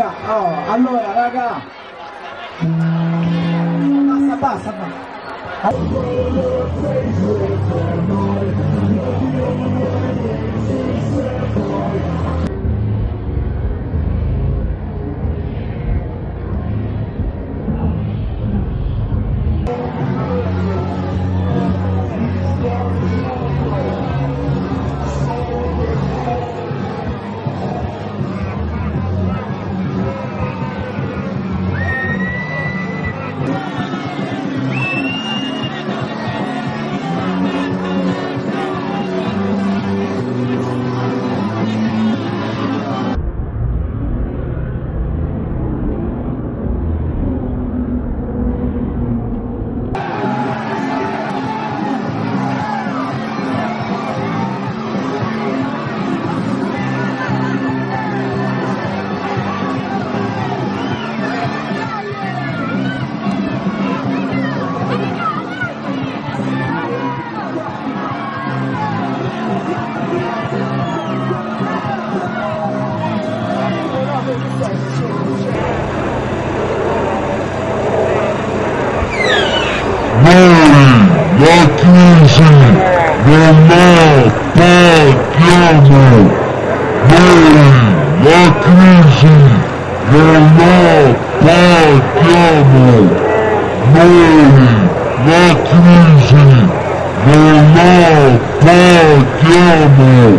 Allora, raga. Basta, basta, basta. Noi Bible, Mary, Mackenzie, Lola Pagliamo,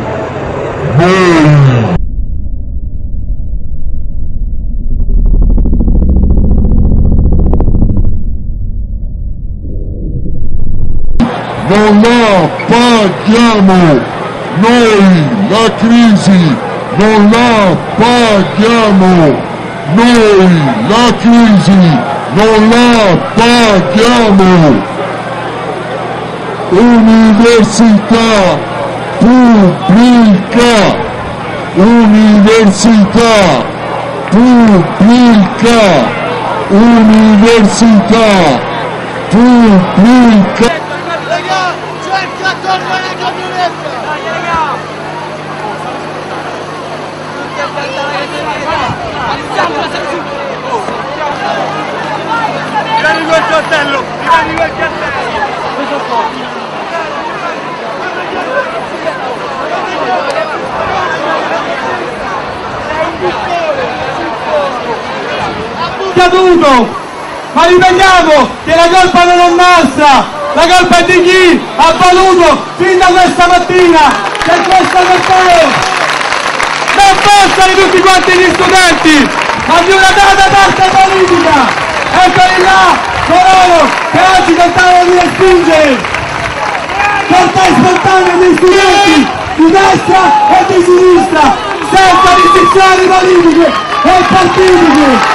Mary. Non la paghiamo, noi la crisi non la paghiamo. Noi la crisi non la paghiamo. Università pubblica, università pubblica, università pubblica. Nella camionetta! Cartello! Cartello! caduto ma ripetiamo che la colpa non è nostra la colpa è di chi ha voluto fin da questa mattina? Che questo corteo non possa di tutti quanti gli studenti ma di una data parte politica eccoli là coloro che oggi tentavano di respingere cortei spontanei dei studenti di destra e di sinistra senza distinzioni politiche e partitiche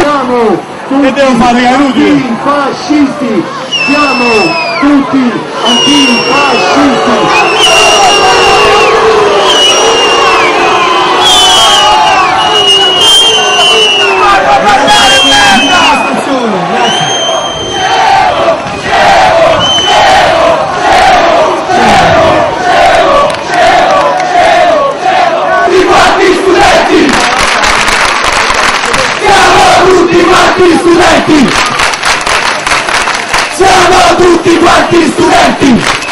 Siamo Che devo fare, è inutile? antifascisti! Siamo Tutti, I fascisti, tutti quanti gli studenti.